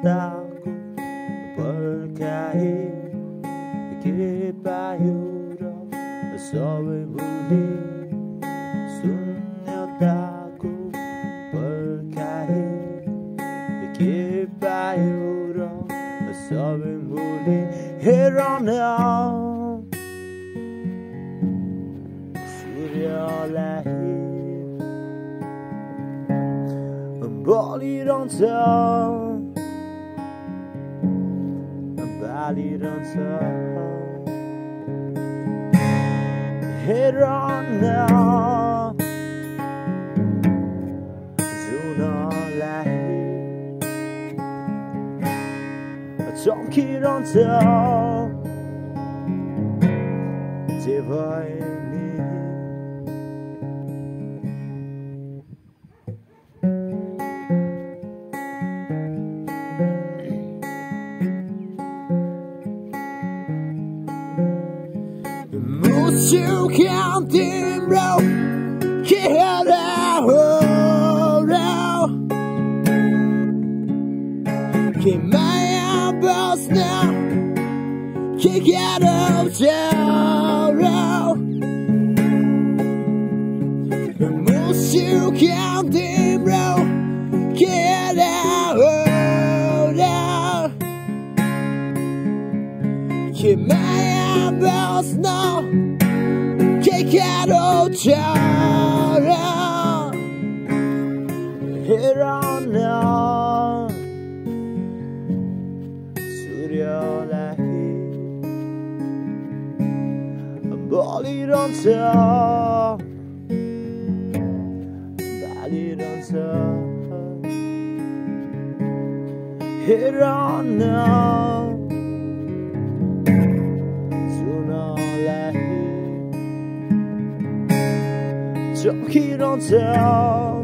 aku berkahi Dikit payura सबै भुले शून्यताको पर्खाए के पायो र सबै भुले हेर न सूर्यलाई बलिरहन्छ बालिरहन्छ head on now. Zuna lahi Tonki don't tell Divine Musikantinn brá Kera hurra Kimaya bosna Kikara tjara Musikantinn brá Kera hurra Kimaya bosna Kikara tjara Here on earth Surya lahi Bali don't tell Bali don't tell Here on earth lahi Jockey don't tell